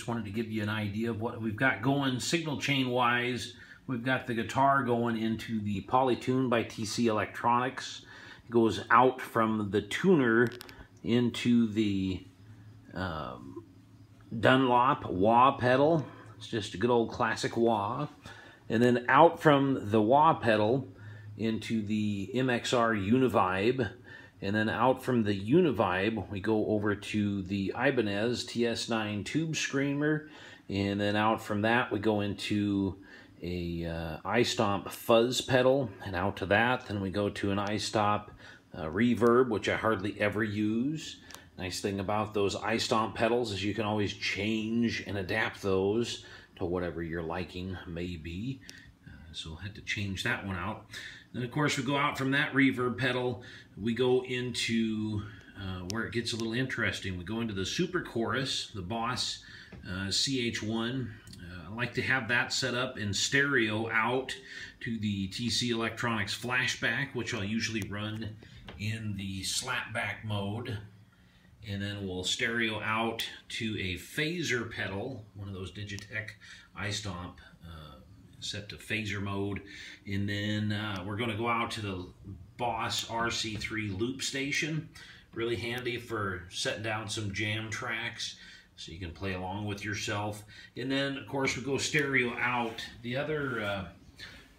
Just wanted to give you an idea of what we've got going signal chain wise. We've got the guitar going into the Polytune by TC Electronics. It goes out from the tuner into the um, Dunlop wah pedal. It's just a good old classic wah. And then out from the wah pedal into the MXR Univibe and then out from the Univibe, we go over to the Ibanez TS9 Tube Screamer. And then out from that, we go into a uh, iStomp fuzz pedal. And out to that, then we go to an iStomp uh, reverb, which I hardly ever use. Nice thing about those iStomp pedals is you can always change and adapt those to whatever your liking may be. Uh, so I had to change that one out. Then of course we go out from that reverb pedal, we go into uh, where it gets a little interesting. We go into the super chorus, the Boss uh, CH1. Uh, I like to have that set up in stereo out to the TC Electronics flashback, which I'll usually run in the slapback mode. And then we'll stereo out to a phaser pedal, one of those Digitech iStomp set to phaser mode. And then uh, we're going to go out to the Boss RC3 loop station. Really handy for setting down some jam tracks so you can play along with yourself. And then, of course, we go stereo out. The other uh,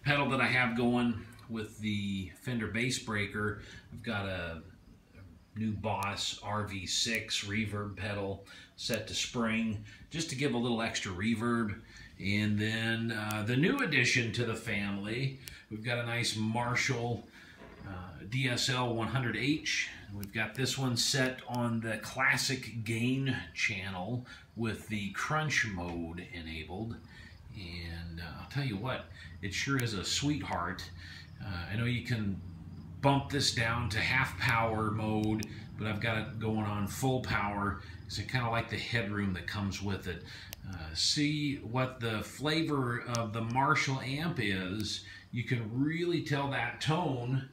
pedal that I have going with the Fender Bassbreaker, I've got a new Boss RV6 reverb pedal set to spring just to give a little extra reverb. And then uh, the new addition to the family, we've got a nice Marshall uh, DSL 100H. We've got this one set on the classic gain channel with the crunch mode enabled. And uh, I'll tell you what, it sure is a sweetheart. Uh, I know you can bump this down to half power mode, but I've got it going on full power because I kind of like the headroom that comes with it. Uh, see what the flavor of the Marshall amp is, you can really tell that tone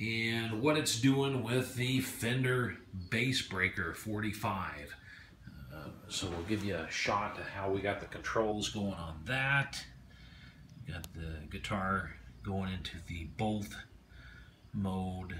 and what it's doing with the Fender Bassbreaker 45. Uh, so we'll give you a shot of how we got the controls going on that. Got the guitar going into the both mode.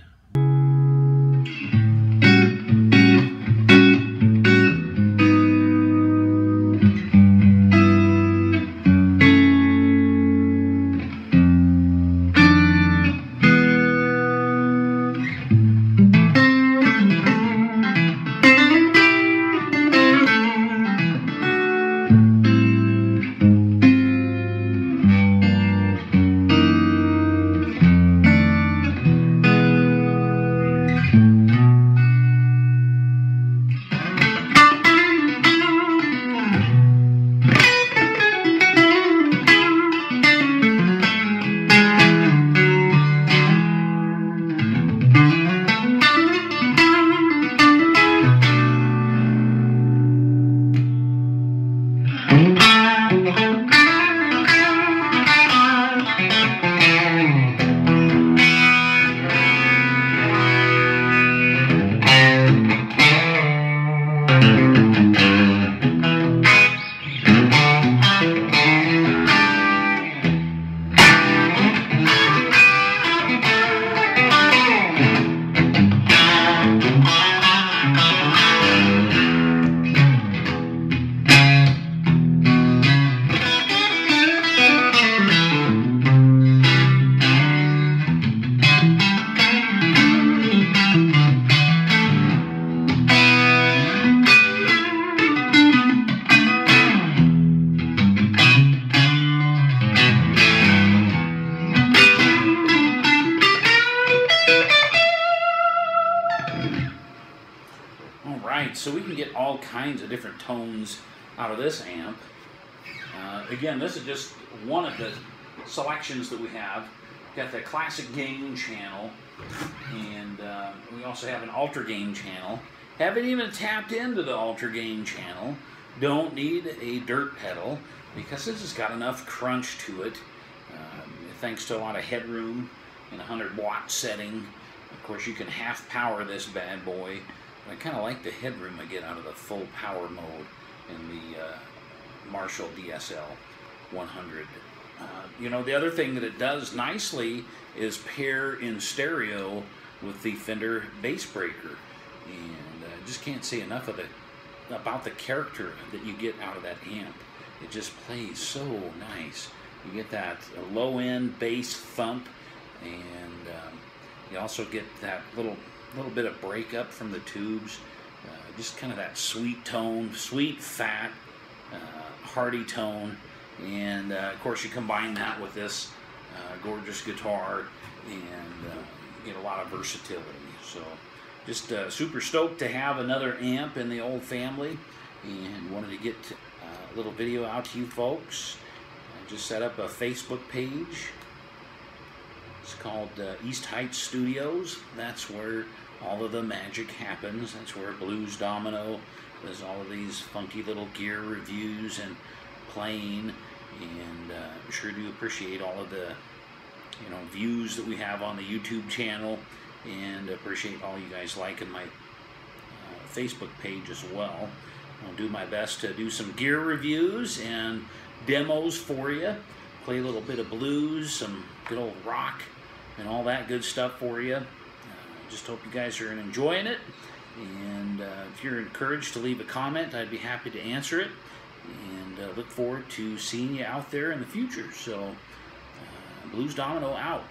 So we can get all kinds of different tones out of this amp. Uh, again, this is just one of the selections that we have. Got the classic gain channel, and uh, we also have an ultra gain channel. Haven't even tapped into the ultra gain channel. Don't need a dirt pedal because this has got enough crunch to it. Um, thanks to a lot of headroom and a 100 watt setting. Of course, you can half power this bad boy I kind of like the headroom I get out of the full power mode in the uh, Marshall DSL 100. Uh, you know, the other thing that it does nicely is pair in stereo with the Fender Bassbreaker. And I uh, just can't say enough of the about the character that you get out of that amp. It just plays so nice. You get that low end bass thump, and um, you also get that little little bit of breakup from the tubes. Uh, just kind of that sweet tone, sweet, fat, uh, hearty tone. And uh, of course, you combine that with this uh, gorgeous guitar and uh, get a lot of versatility. So, just uh, super stoked to have another amp in the old family and wanted to get a little video out to you folks. I just set up a Facebook page. It's called East Heights Studios. That's where all of the magic happens. That's where Blues Domino does all of these funky little gear reviews and playing. And uh, sure do appreciate all of the you know views that we have on the YouTube channel and appreciate all you guys liking my uh, Facebook page as well. I'll do my best to do some gear reviews and demos for you. Play a little bit of blues, some good old rock, and all that good stuff for you. Just hope you guys are enjoying it. And uh, if you're encouraged to leave a comment, I'd be happy to answer it. And uh, look forward to seeing you out there in the future. So, uh, Blues Domino out.